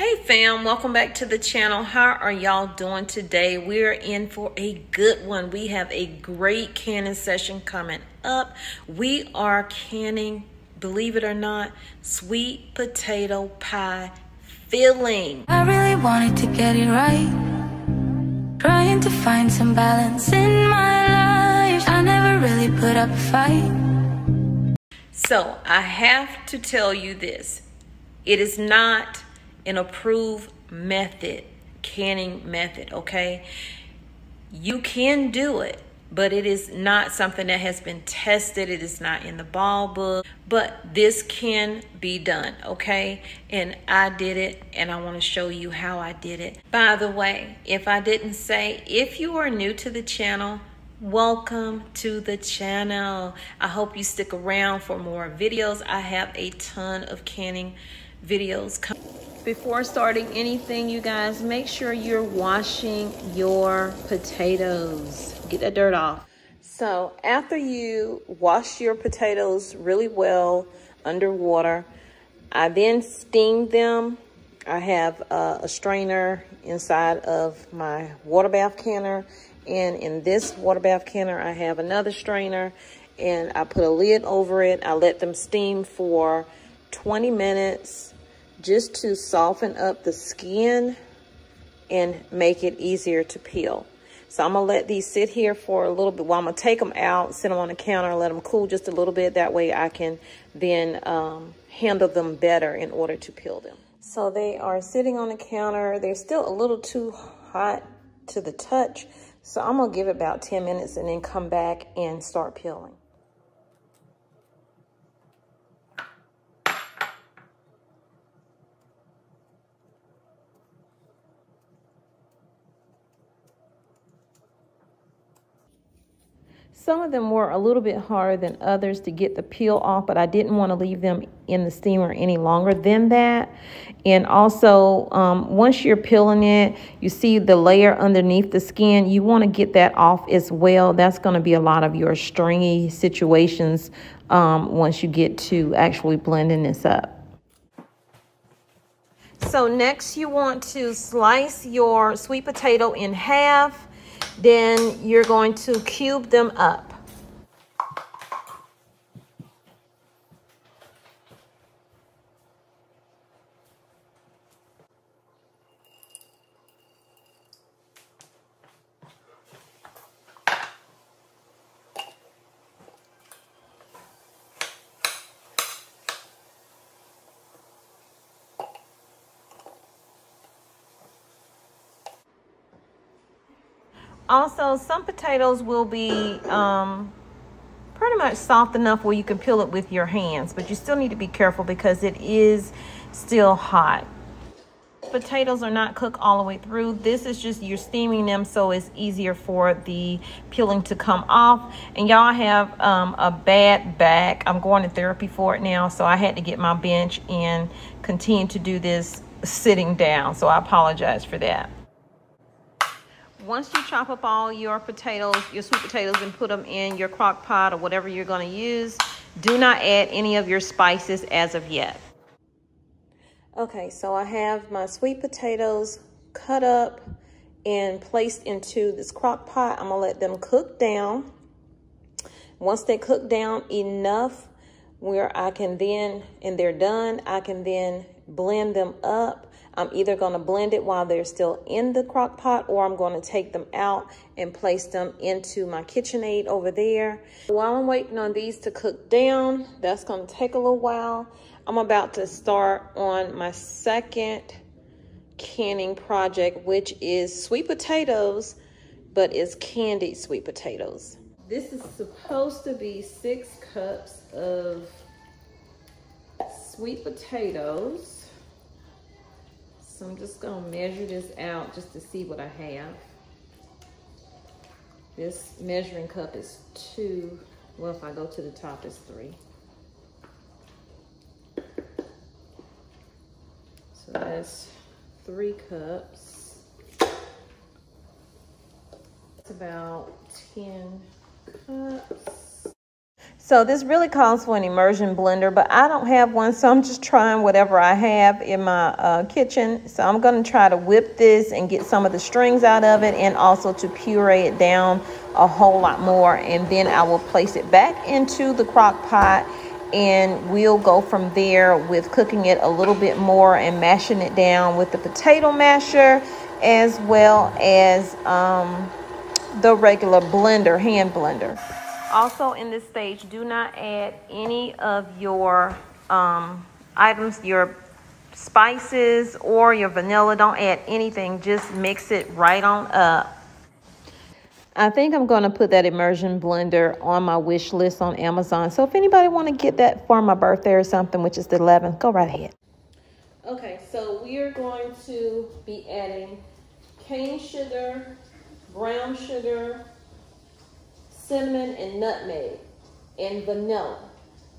Hey fam, welcome back to the channel. How are y'all doing today? We're in for a good one. We have a great canning session coming up. We are canning, believe it or not, sweet potato pie filling. I really wanted to get it right. Trying to find some balance in my life. I never really put up a fight. So I have to tell you this. It is not an approved method, canning method, okay? You can do it, but it is not something that has been tested. It is not in the Ball book, but this can be done, okay? And I did it, and I want to show you how I did it. By the way, if I didn't say, if you are new to the channel, Welcome to the channel. I hope you stick around for more videos. I have a ton of canning videos coming. Before starting anything, you guys, make sure you're washing your potatoes. Get that dirt off. So after you wash your potatoes really well underwater, I then steam them. I have a strainer inside of my water bath canner and in this water bath canner, I have another strainer and I put a lid over it. I let them steam for 20 minutes just to soften up the skin and make it easier to peel. So I'm gonna let these sit here for a little bit. Well, I'm gonna take them out, sit them on the counter, let them cool just a little bit. That way I can then um, handle them better in order to peel them. So they are sitting on the counter. They're still a little too hot to the touch. So I'm gonna give it about 10 minutes and then come back and start peeling. Some of them were a little bit harder than others to get the peel off, but I didn't want to leave them in the steamer any longer than that. And also, um, once you're peeling it, you see the layer underneath the skin. You want to get that off as well. That's going to be a lot of your stringy situations um, once you get to actually blending this up. So next you want to slice your sweet potato in half then you're going to cube them up. Also, some potatoes will be um, pretty much soft enough where you can peel it with your hands, but you still need to be careful because it is still hot. Potatoes are not cooked all the way through. This is just you're steaming them so it's easier for the peeling to come off. And y'all have um, a bad back. I'm going to therapy for it now, so I had to get my bench and continue to do this sitting down. So I apologize for that once you chop up all your potatoes, your sweet potatoes, and put them in your crock pot or whatever you're going to use, do not add any of your spices as of yet. Okay, so I have my sweet potatoes cut up and placed into this crock pot. I'm going to let them cook down. Once they cook down enough where I can then, and they're done, I can then blend them up I'm either going to blend it while they're still in the crock pot or I'm going to take them out and place them into my KitchenAid over there. While I'm waiting on these to cook down, that's going to take a little while. I'm about to start on my second canning project, which is sweet potatoes, but it's candied sweet potatoes. This is supposed to be six cups of sweet potatoes. So I'm just gonna measure this out just to see what I have. This measuring cup is two, well, if I go to the top, it's three. So that's three cups. It's about 10 cups. So this really calls for an immersion blender, but I don't have one, so I'm just trying whatever I have in my uh, kitchen. So I'm gonna try to whip this and get some of the strings out of it and also to puree it down a whole lot more. And then I will place it back into the crock pot and we'll go from there with cooking it a little bit more and mashing it down with the potato masher as well as um, the regular blender, hand blender. Also in this stage, do not add any of your um, items, your spices or your vanilla. Don't add anything. Just mix it right on up. I think I'm going to put that immersion blender on my wish list on Amazon. So if anybody want to get that for my birthday or something, which is the 11th, go right ahead. Okay, so we are going to be adding cane sugar, brown sugar, cinnamon and nutmeg and vanilla.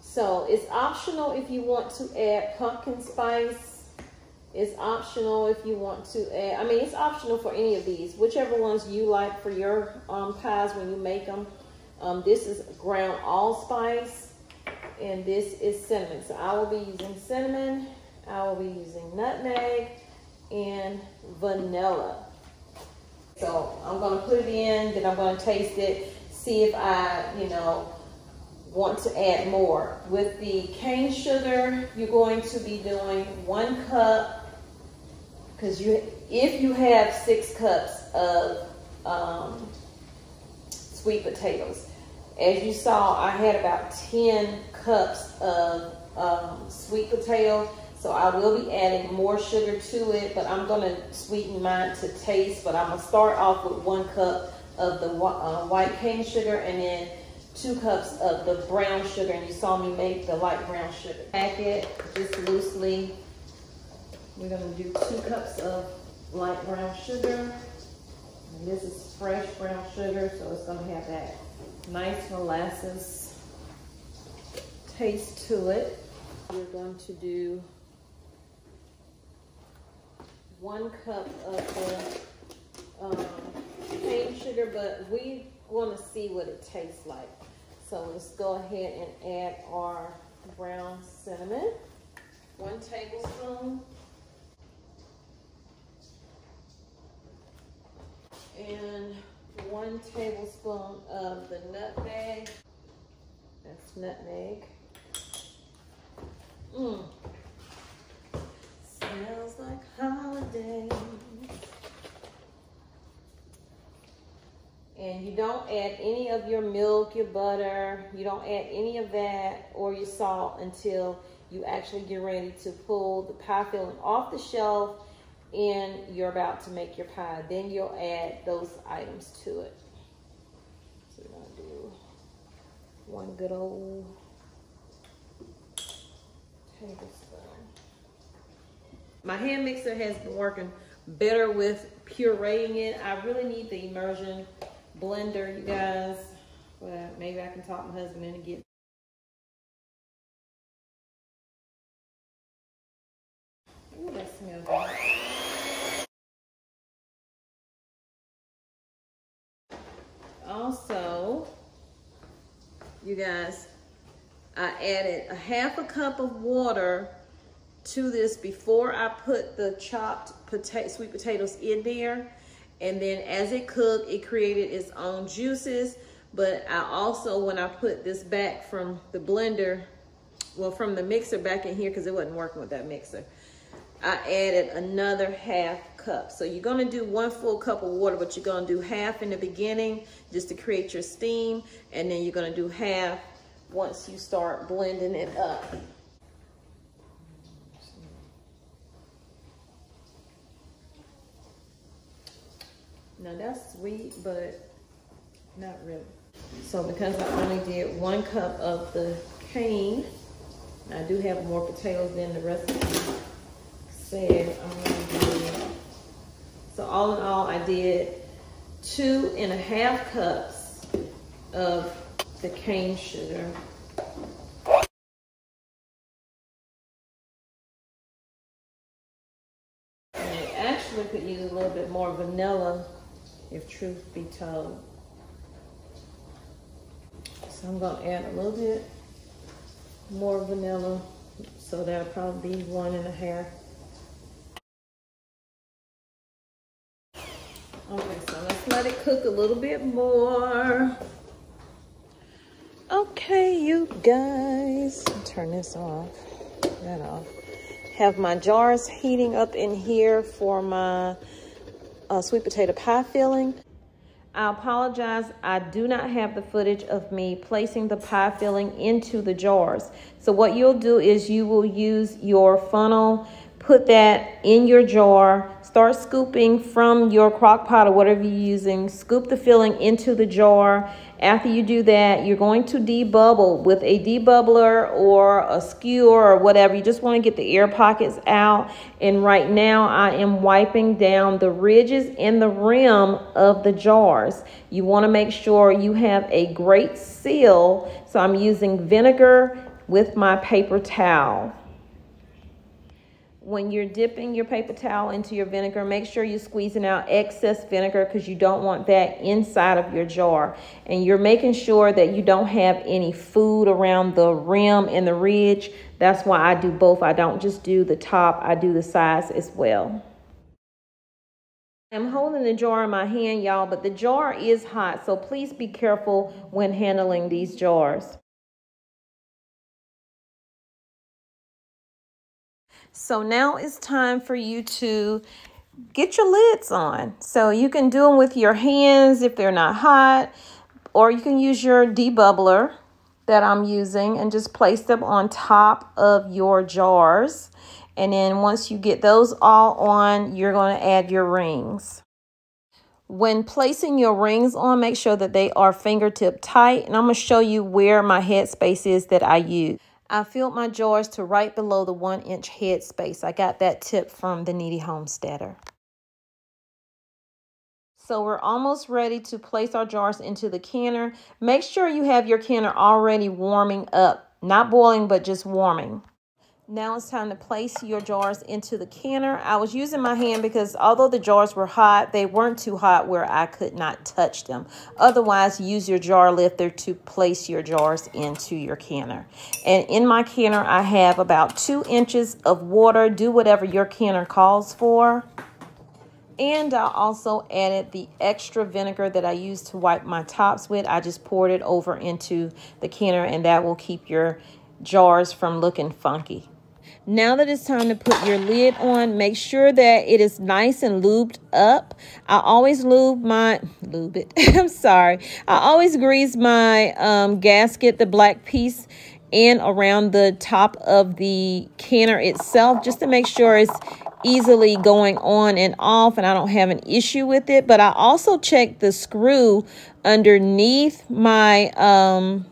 So it's optional if you want to add pumpkin spice. It's optional if you want to add, I mean, it's optional for any of these, whichever ones you like for your um, pies when you make them. Um, this is ground allspice and this is cinnamon. So I will be using cinnamon, I will be using nutmeg and vanilla. So I'm gonna put it in, then I'm gonna taste it see if I, you know, want to add more. With the cane sugar, you're going to be doing one cup, because you, if you have six cups of um, sweet potatoes, as you saw, I had about 10 cups of um, sweet potatoes. So I will be adding more sugar to it, but I'm gonna sweeten mine to taste, but I'm gonna start off with one cup of the uh, white cane sugar and then two cups of the brown sugar. And you saw me make the light brown sugar. Packet just loosely. We're gonna do two cups of light brown sugar. And this is fresh brown sugar, so it's gonna have that nice molasses taste to it. We're going to do one cup of the um, cane sugar, but we want to see what it tastes like. So let's go ahead and add our brown cinnamon. One tablespoon. And one tablespoon of the nutmeg. That's nutmeg. Mmm. Smells like holiday. And you don't add any of your milk, your butter, you don't add any of that or your salt until you actually get ready to pull the pie filling off the shelf and you're about to make your pie. Then you'll add those items to it. So we're gonna do one good old tablespoon. My hand mixer has been working better with pureeing it. I really need the immersion blender, you guys. But maybe I can talk my husband in and get Ooh, that smells good. Also, you guys, I added a half a cup of water to this before I put the chopped potato, sweet potatoes in there and then as it cooked, it created its own juices. But I also, when I put this back from the blender, well, from the mixer back in here, because it wasn't working with that mixer, I added another half cup. So you're gonna do one full cup of water, but you're gonna do half in the beginning just to create your steam. And then you're gonna do half once you start blending it up. Now that's sweet, but not really. So because I only did one cup of the cane, I do have more potatoes than the recipe said So all in all, I did two and a half cups of the cane sugar. And I actually could use a little bit more vanilla if truth be told. So I'm gonna add a little bit more vanilla. So that'll probably be one and a half. Okay, so let's let it cook a little bit more. Okay, you guys, turn this off, that off. Have my jars heating up in here for my uh, sweet potato pie filling. I apologize, I do not have the footage of me placing the pie filling into the jars. So what you'll do is you will use your funnel, put that in your jar, start scooping from your crock pot or whatever you're using, scoop the filling into the jar, after you do that, you're going to debubble with a debubbler or a skewer or whatever. You just want to get the air pockets out. And right now I am wiping down the ridges and the rim of the jars. You want to make sure you have a great seal. So I'm using vinegar with my paper towel when you're dipping your paper towel into your vinegar, make sure you're squeezing out excess vinegar because you don't want that inside of your jar. And you're making sure that you don't have any food around the rim and the ridge. That's why I do both. I don't just do the top, I do the sides as well. I'm holding the jar in my hand, y'all, but the jar is hot, so please be careful when handling these jars. So now it's time for you to get your lids on. So you can do them with your hands if they're not hot, or you can use your debubbler that I'm using and just place them on top of your jars. And then once you get those all on, you're going to add your rings. When placing your rings on, make sure that they are fingertip tight. And I'm going to show you where my headspace is that I use. I filled my jars to right below the one inch head space. I got that tip from the Kneady Homesteader. So we're almost ready to place our jars into the canner. Make sure you have your canner already warming up, not boiling, but just warming. Now it's time to place your jars into the canner. I was using my hand because although the jars were hot, they weren't too hot where I could not touch them. Otherwise, use your jar lifter to place your jars into your canner. And in my canner, I have about two inches of water. Do whatever your canner calls for. And I also added the extra vinegar that I used to wipe my tops with. I just poured it over into the canner and that will keep your jars from looking funky. Now that it's time to put your lid on, make sure that it is nice and lubed up. I always lube my, lube it, I'm sorry. I always grease my um, gasket, the black piece, and around the top of the canner itself just to make sure it's easily going on and off and I don't have an issue with it. But I also check the screw underneath my um,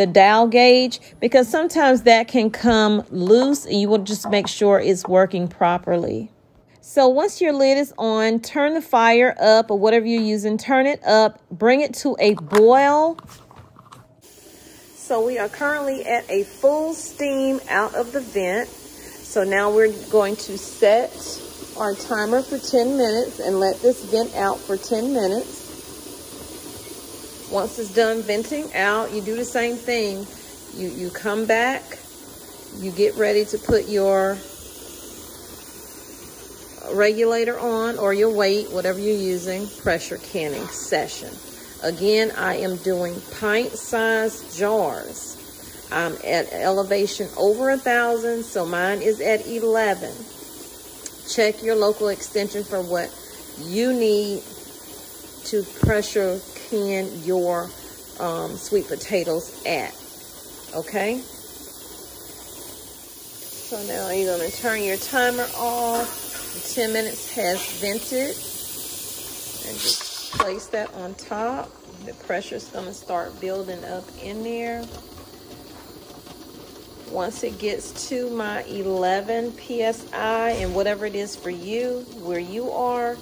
the dial gauge because sometimes that can come loose and you will just make sure it's working properly. So once your lid is on, turn the fire up or whatever you're using, turn it up, bring it to a boil. So we are currently at a full steam out of the vent. So now we're going to set our timer for 10 minutes and let this vent out for 10 minutes. Once it's done venting out, you do the same thing. You, you come back, you get ready to put your regulator on or your weight, whatever you're using, pressure canning session. Again, I am doing pint-sized jars. I'm at elevation over a thousand, so mine is at 11. Check your local extension for what you need to pressure can your um, sweet potatoes at. Okay? So now you're to turn your timer off. The 10 minutes has vented. And just place that on top. The pressure is going to start building up in there. Once it gets to my 11 PSI and whatever it is for you, where you are,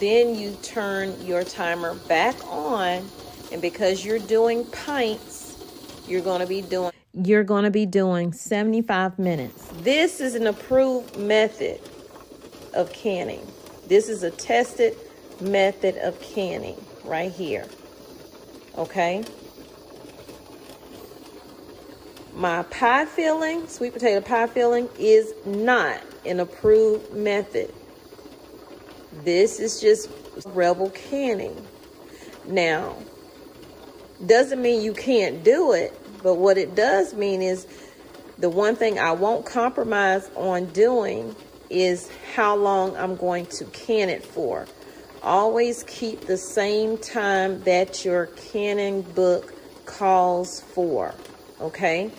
then you turn your timer back on. And because you're doing pints, you're going to be doing you're going to be doing 75 minutes. This is an approved method of canning. This is a tested method of canning right here. Okay? my pie filling, sweet potato pie filling, is not an approved method. This is just rebel canning. Now, doesn't mean you can't do it, but what it does mean is the one thing I won't compromise on doing is how long I'm going to can it for. Always keep the same time that your canning book calls for. Okay?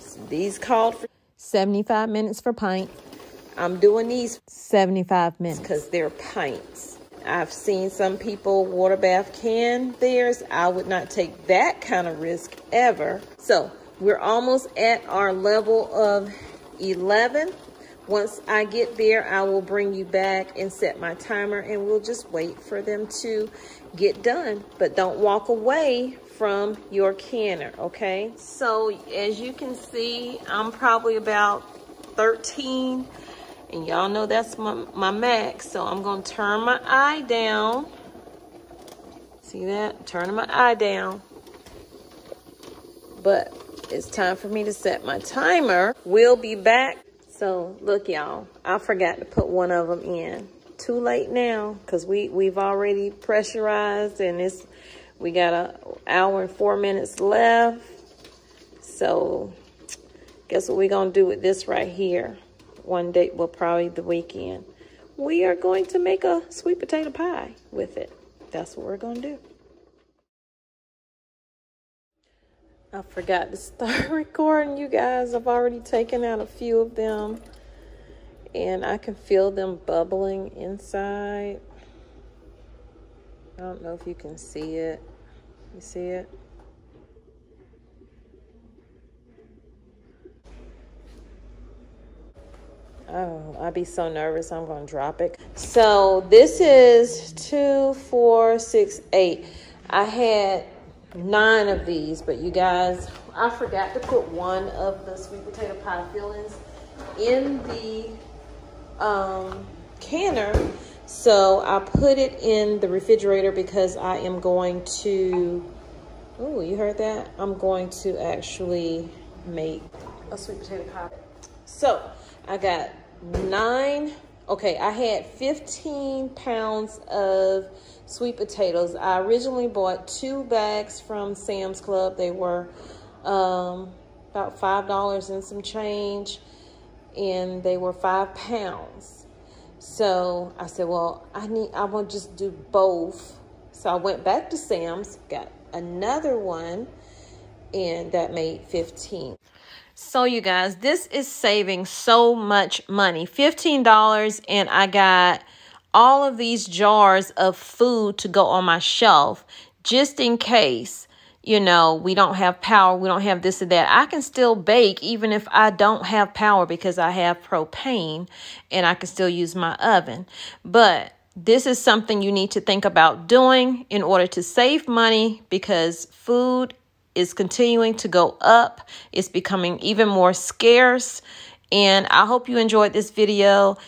So these called for 75 minutes for pint. I'm doing these 75 minutes because they're pints. I've seen some people water bath can theirs. I would not take that kind of risk ever. So we're almost at our level of 11. Once I get there, I will bring you back and set my timer and we'll just wait for them to get done. But don't walk away from your canner, okay? So as you can see, I'm probably about 13 and y'all know that's my, my max. So I'm gonna turn my eye down. See that? Turning my eye down. But it's time for me to set my timer. We'll be back. So look, y'all, I forgot to put one of them in. Too late now, because we, we've already pressurized and it's we got an hour and four minutes left. So guess what we're going to do with this right here? One day, well, probably the weekend. We are going to make a sweet potato pie with it. That's what we're going to do. I forgot to start recording, you guys. I've already taken out a few of them. And I can feel them bubbling inside. I don't know if you can see it. You see it? Oh, I'd be so nervous. I'm going to drop it. So this is two, four, six, eight. I had nine of these, but you guys, I forgot to put one of the sweet potato pie fillings in the um, canner so I put it in the refrigerator because I am going to, oh, you heard that? I'm going to actually make a sweet potato pie. So I got nine, okay, I had 15 pounds of sweet potatoes. I originally bought two bags from Sam's Club. They were um, about $5 and some change, and they were five pounds. So I said, well, I need, I want to just do both. So I went back to Sam's, got another one, and that made 15. So you guys, this is saving so much money. $15 and I got all of these jars of food to go on my shelf just in case you know, we don't have power, we don't have this or that. I can still bake even if I don't have power because I have propane and I can still use my oven. But this is something you need to think about doing in order to save money because food is continuing to go up. It's becoming even more scarce. And I hope you enjoyed this video.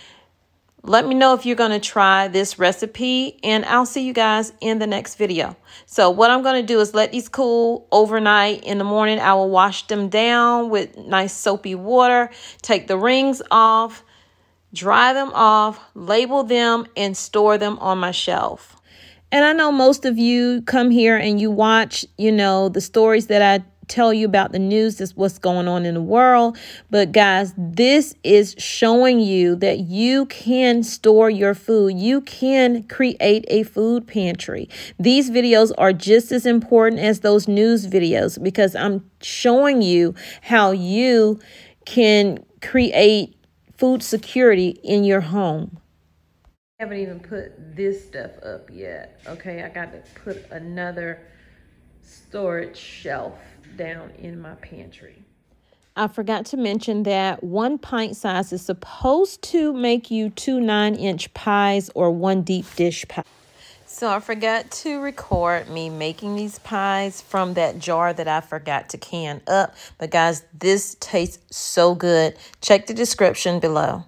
Let me know if you're going to try this recipe and I'll see you guys in the next video. So what I'm going to do is let these cool overnight. In the morning, I will wash them down with nice soapy water, take the rings off, dry them off, label them, and store them on my shelf. And I know most of you come here and you watch, you know, the stories that I tell you about the news, that's what's going on in the world. But guys, this is showing you that you can store your food. You can create a food pantry. These videos are just as important as those news videos because I'm showing you how you can create food security in your home. Haven't even put this stuff up yet. Okay, I got to put another storage shelf down in my pantry. I forgot to mention that one pint size is supposed to make you two nine inch pies or one deep dish pie. So I forgot to record me making these pies from that jar that I forgot to can up. But guys, this tastes so good. Check the description below.